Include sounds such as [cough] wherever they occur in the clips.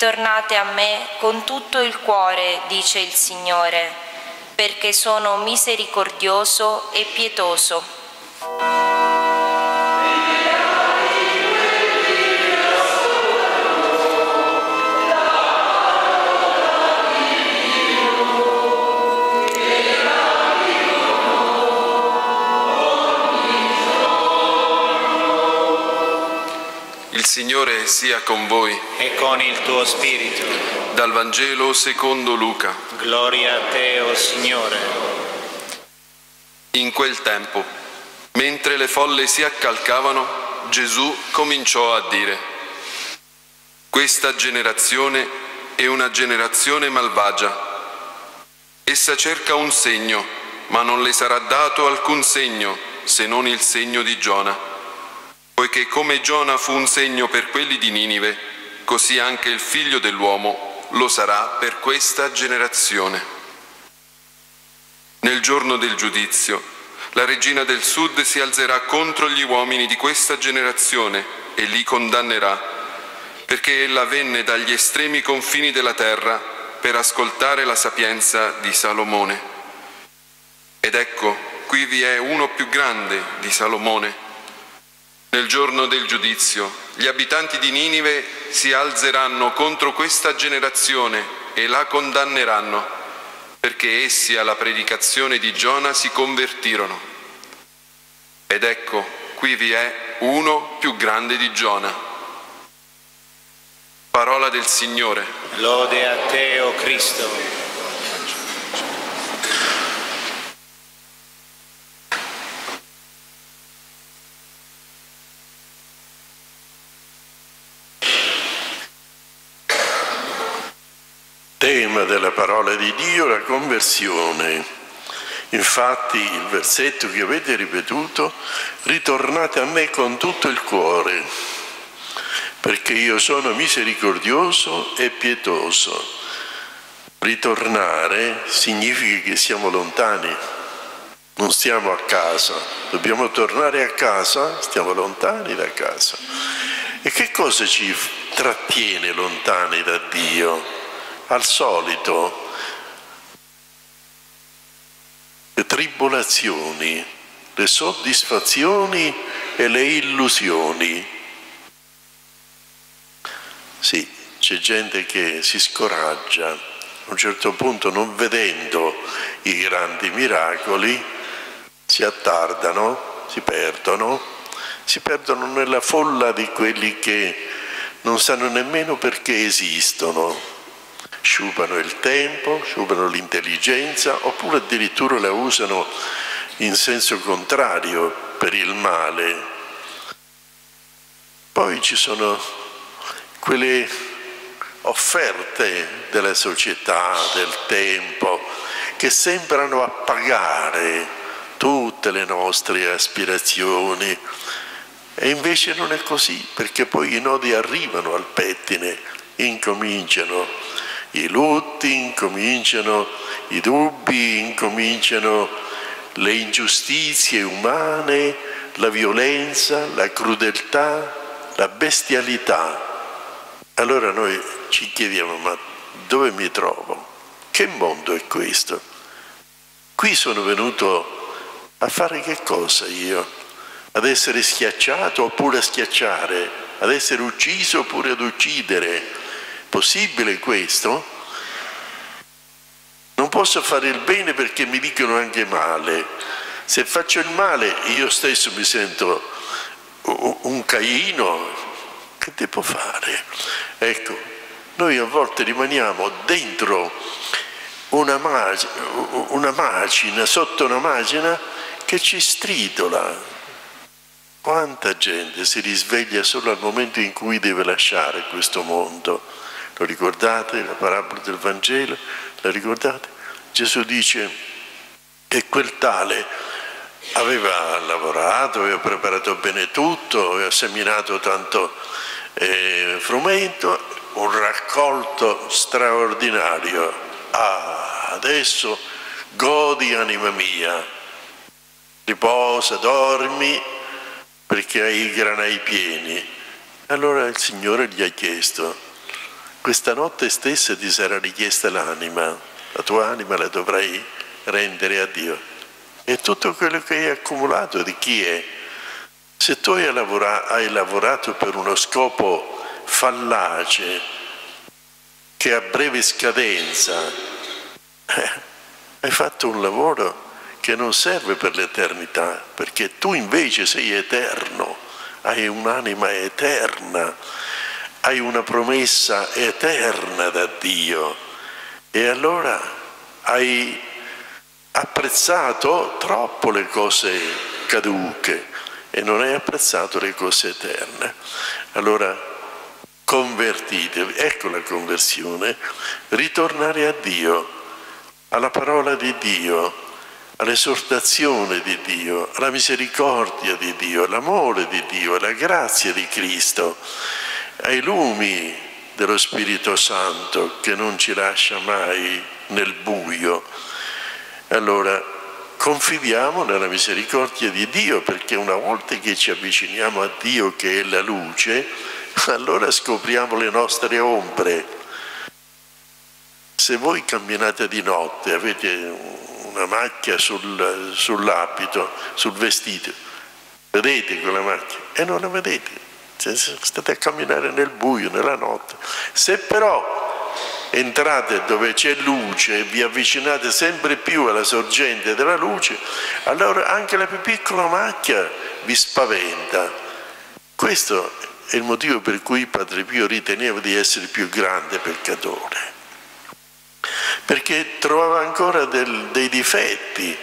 Ritornate a me con tutto il cuore, dice il Signore, perché sono misericordioso e pietoso. Signore sia con voi. E con il tuo spirito. Dal Vangelo secondo Luca. Gloria a te, o oh Signore. In quel tempo, mentre le folle si accalcavano, Gesù cominciò a dire, questa generazione è una generazione malvagia. Essa cerca un segno, ma non le sarà dato alcun segno se non il segno di Giona poiché come Giona fu un segno per quelli di Ninive, così anche il figlio dell'uomo lo sarà per questa generazione. Nel giorno del giudizio, la regina del sud si alzerà contro gli uomini di questa generazione e li condannerà, perché ella venne dagli estremi confini della terra per ascoltare la sapienza di Salomone. Ed ecco, qui vi è uno più grande di Salomone nel giorno del giudizio gli abitanti di Ninive si alzeranno contro questa generazione e la condanneranno, perché essi alla predicazione di Giona si convertirono. Ed ecco, qui vi è uno più grande di Giona. Parola del Signore. Lode a te, o oh Cristo. Tema della parola di Dio, la conversione. Infatti il versetto che avete ripetuto, ritornate a me con tutto il cuore, perché io sono misericordioso e pietoso. Ritornare significa che siamo lontani, non stiamo a casa, dobbiamo tornare a casa, stiamo lontani da casa. E che cosa ci trattiene lontani da Dio? Al solito le tribolazioni, le soddisfazioni e le illusioni. Sì, c'è gente che si scoraggia, a un certo punto non vedendo i grandi miracoli, si attardano, si perdono, si perdono nella folla di quelli che non sanno nemmeno perché esistono sciupano il tempo, sciupano l'intelligenza oppure addirittura la usano in senso contrario per il male. Poi ci sono quelle offerte della società, del tempo, che sembrano appagare tutte le nostre aspirazioni. E invece non è così, perché poi i nodi arrivano al pettine, incominciano i lutti, incominciano i dubbi, incominciano le ingiustizie umane, la violenza, la crudeltà, la bestialità. Allora noi ci chiediamo, ma dove mi trovo? Che mondo è questo? Qui sono venuto a fare che cosa io? Ad essere schiacciato oppure a schiacciare? Ad essere ucciso oppure ad uccidere? Possibile questo? Non posso fare il bene perché mi dicono anche male. Se faccio il male io stesso mi sento un caino. Che devo fare? Ecco, noi a volte rimaniamo dentro una, macina, una macina, sotto una macina che ci stritola. Quanta gente si risveglia solo al momento in cui deve lasciare questo mondo lo ricordate la parabola del Vangelo? La ricordate? Gesù dice che quel tale aveva lavorato, aveva preparato bene tutto, aveva seminato tanto eh, frumento, un raccolto straordinario. Ah, adesso godi anima mia, riposa, dormi perché hai i granai pieni. Allora il Signore gli ha chiesto, questa notte stessa ti sarà richiesta l'anima, la tua anima la dovrai rendere a Dio. E tutto quello che hai accumulato di chi è? Se tu hai lavorato, hai lavorato per uno scopo fallace, che ha breve scadenza, eh, hai fatto un lavoro che non serve per l'eternità, perché tu invece sei eterno, hai un'anima eterna, hai una promessa eterna da Dio. E allora hai apprezzato troppo le cose caduche e non hai apprezzato le cose eterne. Allora convertitevi, ecco la conversione, ritornare a Dio, alla parola di Dio, all'esortazione di Dio, alla misericordia di Dio, all'amore di Dio, alla grazia di Cristo, ai lumi dello Spirito Santo che non ci lascia mai nel buio. Allora, confidiamo nella misericordia di Dio perché una volta che ci avviciniamo a Dio che è la luce, [laughs] allora scopriamo le nostre ombre. Se voi camminate di notte, avete una macchia sul, sull'abito, sul vestito, vedete quella macchia e non la vedete, cioè, state a camminare nel buio, nella notte. Se però entrate dove c'è luce e vi avvicinate sempre più alla sorgente della luce, allora anche la più piccola macchia vi spaventa. Questo è il motivo per cui Padre Pio riteneva di essere il più grande peccatore perché trovava ancora del, dei difetti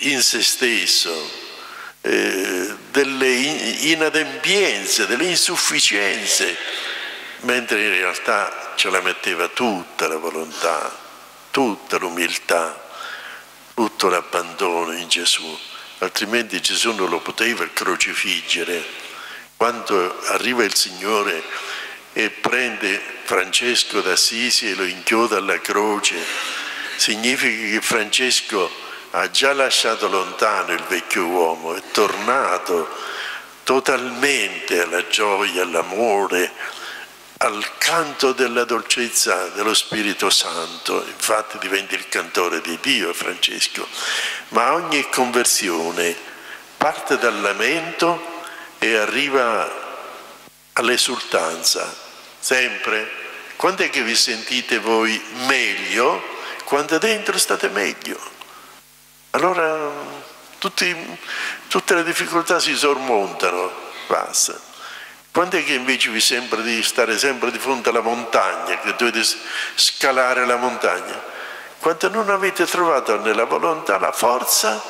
in se stesso, eh, delle inadempienze, delle insufficienze, mentre in realtà ce la metteva tutta la volontà, tutta l'umiltà, tutto l'abbandono in Gesù, altrimenti Gesù non lo poteva crocifiggere. Quando arriva il Signore e prende Francesco d'Assisi e lo inchioda alla croce, significa che Francesco ha già lasciato lontano il vecchio uomo, è tornato totalmente alla gioia, all'amore, al canto della dolcezza dello Spirito Santo, infatti diventa il cantore di Dio Francesco, ma ogni conversione parte dal lamento e arriva all'esultanza, sempre. Quando è che vi sentite voi meglio? Quando dentro state meglio. Allora tutti, tutte le difficoltà si sormontano, basta. Quando è che invece vi sembra di stare sempre di fronte alla montagna, che dovete scalare la montagna? Quando non avete trovato nella volontà la forza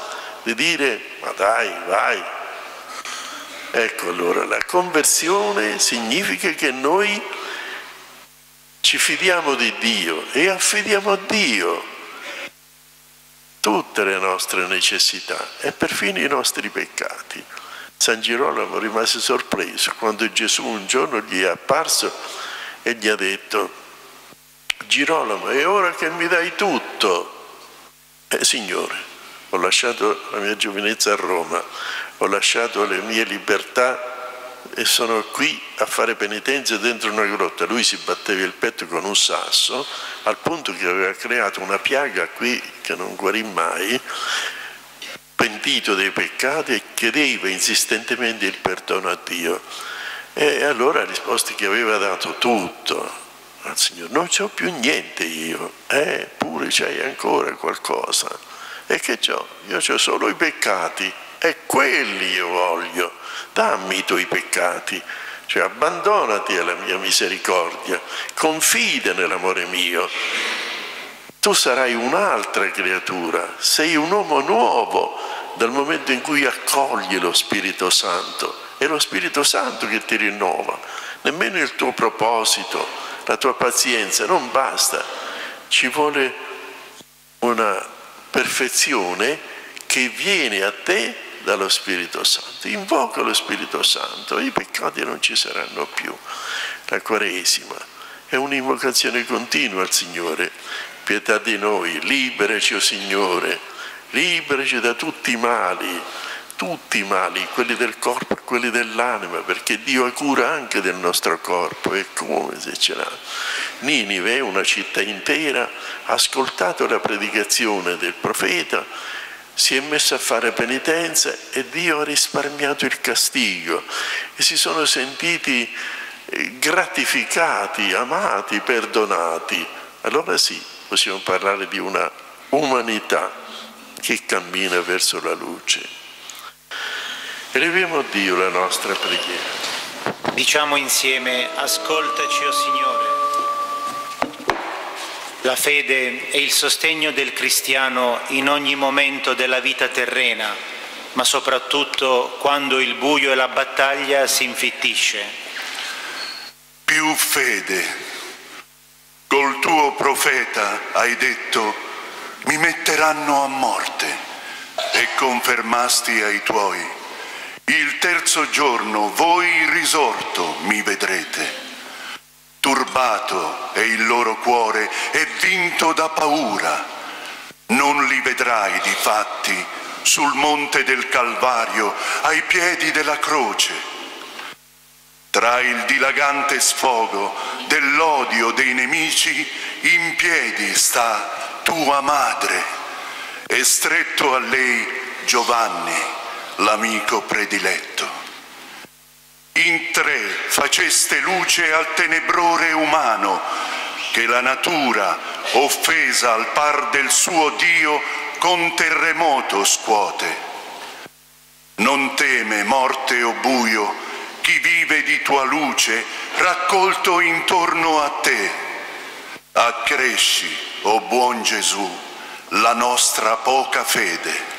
di dire ma dai, vai, Ecco allora, la conversione significa che noi ci fidiamo di Dio e affidiamo a Dio tutte le nostre necessità e perfino i nostri peccati. San Girolamo rimase sorpreso quando Gesù un giorno gli è apparso e gli ha detto, Girolamo, è ora che mi dai tutto. Eh Signore, ho lasciato la mia giovinezza a Roma, ho lasciato le mie libertà e sono qui a fare penitenza dentro una grotta. Lui si batteva il petto con un sasso, al punto che aveva creato una piaga qui che non guarì mai, pentito dei peccati e chiedeva insistentemente il perdono a Dio. E allora ha risposto che aveva dato tutto al Signore. Non c'ho più niente io, eh, pure c'hai ancora qualcosa. E che c'ho? Io ho solo i peccati e quelli io voglio. Dammi i tuoi peccati, cioè abbandonati alla mia misericordia, confida nell'amore mio. Tu sarai un'altra creatura, sei un uomo nuovo dal momento in cui accogli lo Spirito Santo. È lo Spirito Santo che ti rinnova, nemmeno il tuo proposito, la tua pazienza, non basta. Ci vuole una perfezione che viene a te dallo Spirito Santo. Invoca lo Spirito Santo, i peccati non ci saranno più. La Quaresima è un'invocazione continua al Signore. Pietà di noi, liberaci, o oh Signore, liberaci da tutti i mali. tutti i mali, quelli del corpo e quelli dell'anima, perché Dio ha cura anche del nostro corpo, è come se ce l'ha. Ninive, una città intera, ha ascoltato la predicazione del profeta, si è messo a fare penitenza e Dio ha risparmiato il castigo e si sono sentiti eh, gratificati, amati, perdonati. Allora sì, possiamo parlare di una umanità che cammina verso la luce. Eleviamo a Dio la nostra preghiera. Diciamo insieme, ascoltaci, o oh Signore. La fede è il sostegno del cristiano in ogni momento della vita terrena, ma soprattutto quando il buio e la battaglia si infittisce. Più fede. Col tuo profeta hai detto, mi metteranno a morte e confermasti ai tuoi il terzo giorno voi risorto mi vedrete. Turbato è il loro cuore e vinto da paura. Non li vedrai di fatti sul monte del Calvario, ai piedi della croce. Tra il dilagante sfogo dell'odio dei nemici, in piedi sta tua madre e stretto a lei Giovanni l'amico prediletto. In tre faceste luce al tenebrore umano che la natura, offesa al par del suo Dio, con terremoto scuote. Non teme morte o buio chi vive di tua luce raccolto intorno a te. Accresci, o oh buon Gesù, la nostra poca fede